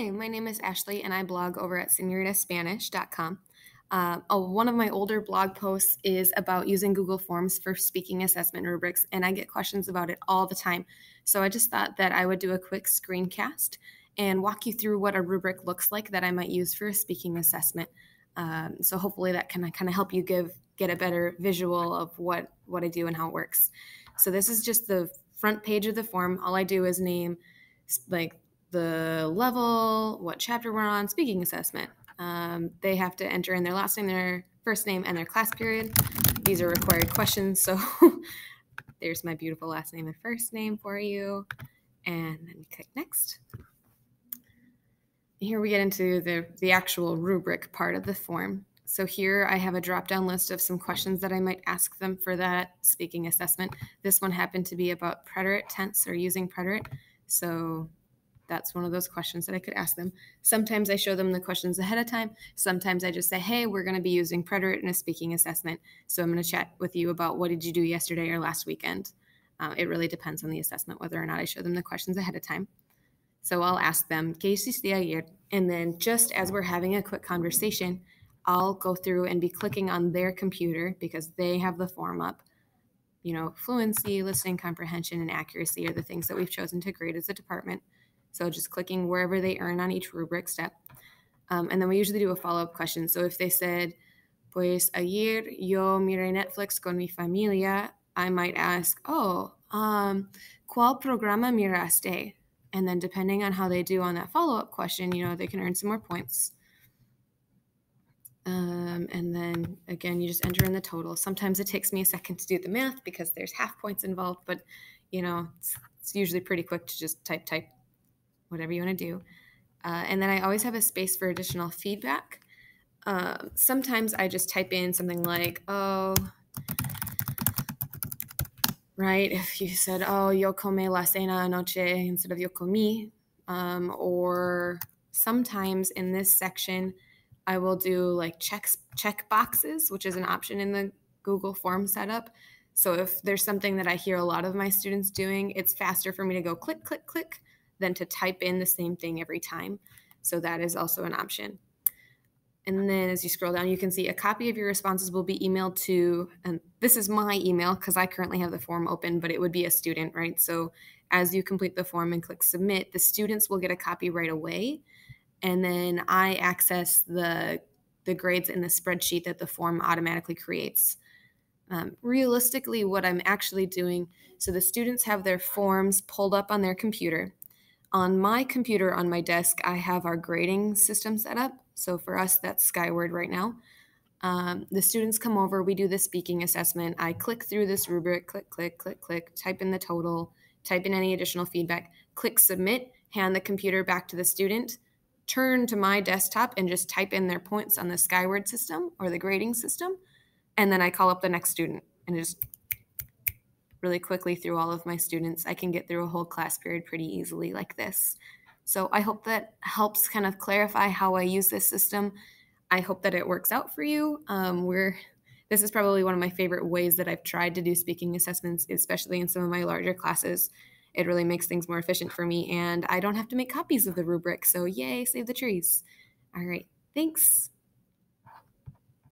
Hi, my name is Ashley, and I blog over at senoritaspanish.com. Uh, oh, one of my older blog posts is about using Google Forms for speaking assessment rubrics, and I get questions about it all the time. So I just thought that I would do a quick screencast and walk you through what a rubric looks like that I might use for a speaking assessment. Um, so hopefully that can kind of help you give get a better visual of what what I do and how it works. So this is just the front page of the form. All I do is name like the level, what chapter we're on, speaking assessment. Um, they have to enter in their last name, their first name, and their class period. These are required questions. So there's my beautiful last name and first name for you. And then click next. Here we get into the, the actual rubric part of the form. So here I have a drop down list of some questions that I might ask them for that speaking assessment. This one happened to be about preterite tense or using preterite. So that's one of those questions that I could ask them. Sometimes I show them the questions ahead of time. Sometimes I just say, hey, we're going to be using preterite in a speaking assessment. So I'm going to chat with you about what did you do yesterday or last weekend. Uh, it really depends on the assessment whether or not I show them the questions ahead of time. So I'll ask them, ¿qué hiciste ayer? And then just as we're having a quick conversation, I'll go through and be clicking on their computer because they have the form up. You know, fluency, listening comprehension, and accuracy are the things that we've chosen to grade as a department. So just clicking wherever they earn on each rubric step. Um, and then we usually do a follow up question. So if they said, Pues ayer yo miré Netflix con mi familia, I might ask, Oh, um, ¿cuál programa miraste? And then depending on how they do on that follow up question, you know, they can earn some more points. Um, and then again, you just enter in the total. Sometimes it takes me a second to do the math because there's half points involved, but you know, it's, it's usually pretty quick to just type, type, whatever you want to do. Uh, and then I always have a space for additional feedback. Um, sometimes I just type in something like, oh, right? If you said, oh, yo come la cena anoche instead of yo comí, um, or sometimes in this section, I will do like checks check boxes, which is an option in the Google form setup. So if there's something that I hear a lot of my students doing, it's faster for me to go click, click, click than to type in the same thing every time. So that is also an option. And then as you scroll down, you can see a copy of your responses will be emailed to, and this is my email because I currently have the form open, but it would be a student, right? So as you complete the form and click submit, the students will get a copy right away. And then I access the, the grades in the spreadsheet that the form automatically creates. Um, realistically, what I'm actually doing, so the students have their forms pulled up on their computer. On my computer on my desk, I have our grading system set up. So for us, that's Skyward right now. Um, the students come over, we do the speaking assessment. I click through this rubric, click, click, click, click, type in the total, type in any additional feedback, click submit, hand the computer back to the student, turn to my desktop and just type in their points on the Skyward system or the grading system. And then I call up the next student and just really quickly through all of my students. I can get through a whole class period pretty easily like this. So I hope that helps kind of clarify how I use this system. I hope that it works out for you. Um, we're this is probably one of my favorite ways that I've tried to do speaking assessments, especially in some of my larger classes. It really makes things more efficient for me, and I don't have to make copies of the rubric. So, yay, save the trees. All right, thanks.